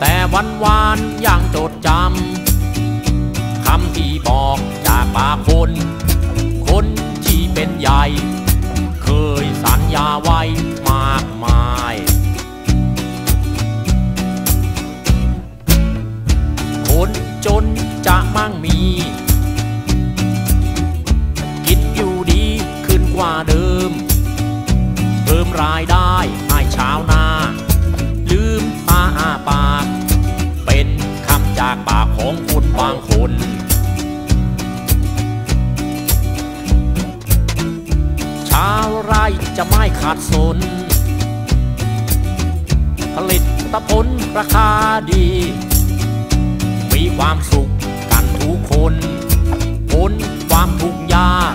แต่วันวานยังจดจำคำที่บอกจากปากคน คนที่เป็นใหญ่ เคยสัญญาไว้มากมาย คนจนจะมั่งมี กินอยู่ดีขึ้นกว่าเดิม เพิ่มรายได้ ไรจะไม่ขาดสน ผลิตผลราคาดี มีความสุขกันทุกคนพ้นความทุกข์ยาก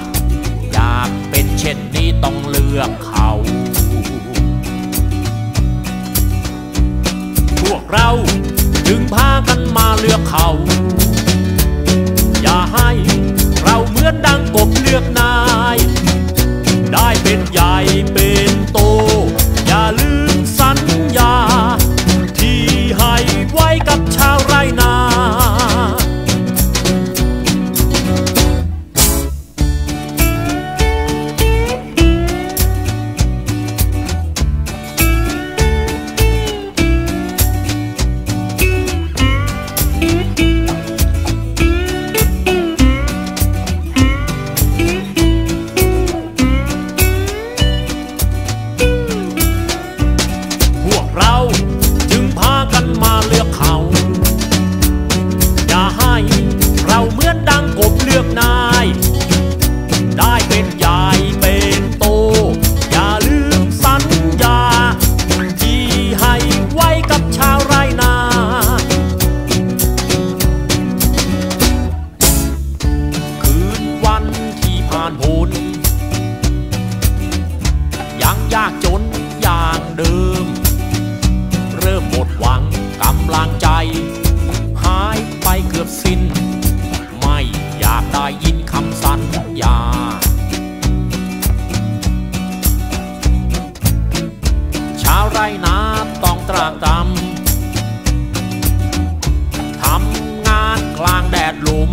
อยากเป็นเช่นนี้ต้องเลือกเขา พวกเราจึงพากันมาเลือกเขา นอย่างเดิม เริ่มหมดหวังกำลังใจ หายไปเกือบสิ้น ไม่อยากได้ยินคำสัญญาชาวไรนาต้องตรากตำทำงานกลางแดดลม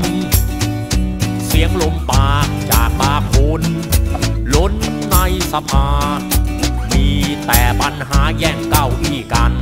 เสียงลมปากจากปากคนล้นในสภา แต่ปัญหาแย่งเก้าอี้กัน